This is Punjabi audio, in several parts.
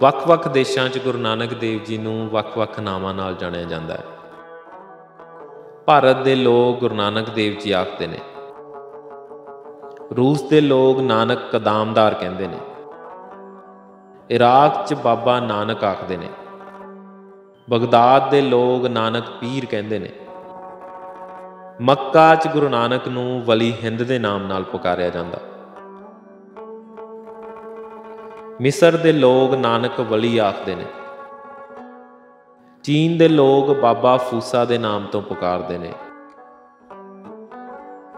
ਵੱਖ-ਵੱਖ ਦੇਸ਼ਾਂ 'ਚ ਗੁਰੂ ਨਾਨਕ ਦੇਵ ਜੀ ਨੂੰ ਵੱਖ-ਵੱਖ ਨਾਵਾਂ ਨਾਲ ਜਾਣਿਆ ਜਾਂਦਾ ਹੈ। ਭਾਰਤ ਦੇ ਲੋਕ ਗੁਰੂ ਨਾਨਕ ਦੇਵ ਜੀ ਆਖਦੇ ਨੇ। ਰੂਸ ਦੇ ਲੋਕ ਨਾਨਕ ਕਦਾਮਦਾਰ ਕਹਿੰਦੇ ਨੇ। ਇਰਾਕ 'ਚ ਬਾਬਾ ਨਾਨਕ ਆਖਦੇ ਨੇ। ਬਗਦਾਦ ਦੇ ਲੋਕ ਨਾਨਕ ਪੀਰ ਕਹਿੰਦੇ ਨੇ। ਮੱਕਾ 'ਚ ਗੁਰੂ ਨਾਨਕ ਨੂੰ ਵਲੀ ਹਿੰਦ ਦੇ ਨਾਮ ਨਾਲ ਪੁਕਾਰਿਆ ਜਾਂਦਾ। ਮਿਸਰ ਦੇ ਲੋਕ ਨਾਨਕ ਵਲੀ ਆਖਦੇ ਨੇ। ਚੀਨ ਦੇ ਲੋਕ ਬਾਬਾ ਫੂਸਾ ਦੇ ਨਾਮ ਤੋਂ ਪੁਕਾਰਦੇ ਨੇ।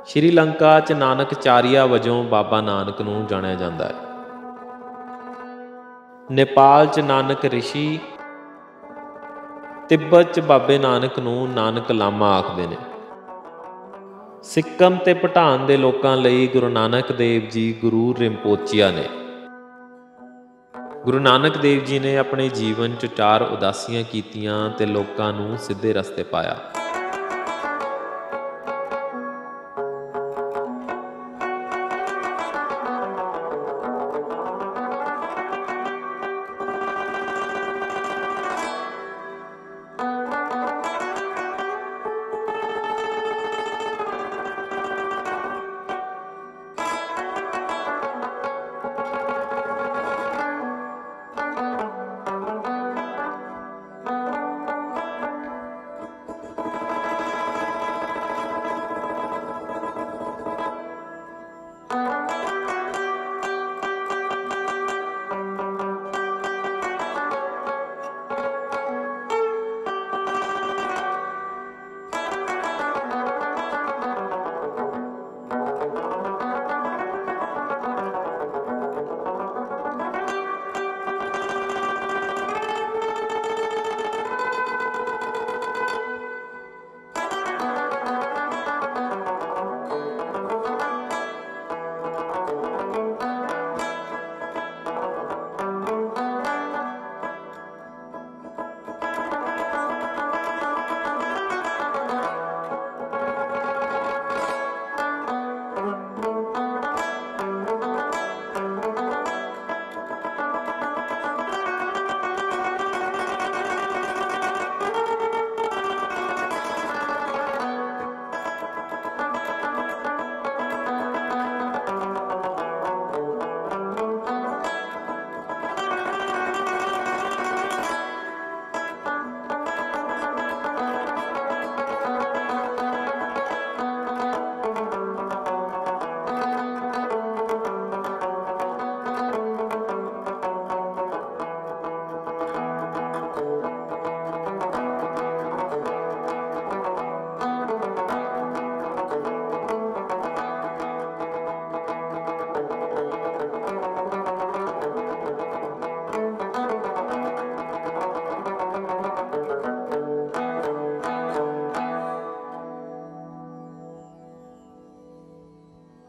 ਸ਼੍ਰੀਲੰਕਾ 'ਚ ਨਾਨਕ ਚਾਰੀਆ ਵਜੋਂ ਬਾਬਾ ਨਾਨਕ ਨੂੰ ਜਾਣਿਆ ਜਾਂਦਾ ਹੈ। ਨੇਪਾਲ 'ਚ ਨਾਨਕ ਰਿਸ਼ੀ, ਤਿੱਬਤ 'ਚ ਬਾਬੇ ਨਾਨਕ ਨੂੰ ਨਾਨਕ ਲਾਮਾ ਆਖਦੇ ਨੇ। ਸਿੱਕਮ ਤੇ ਭੂਟਾਨ ਦੇ ਲੋਕਾਂ ਲਈ ਗੁਰੂ ਨਾਨਕ ਦੇਵ ਜੀ ਗੁਰੂ ਰਿੰਪੋਚੀਆ ਨੇ। ਗੁਰੂ ਨਾਨਕ ਦੇਵ ਜੀ ਨੇ ਆਪਣੇ ਜੀਵਨ 'ਚ ਚਾਰ ਉਦਾਸੀਆਂ ਕੀਤੀਆਂ ਤੇ ਲੋਕਾਂ ਨੂੰ ਸਿੱਧੇ ਰਸਤੇ ਪਾਇਆ।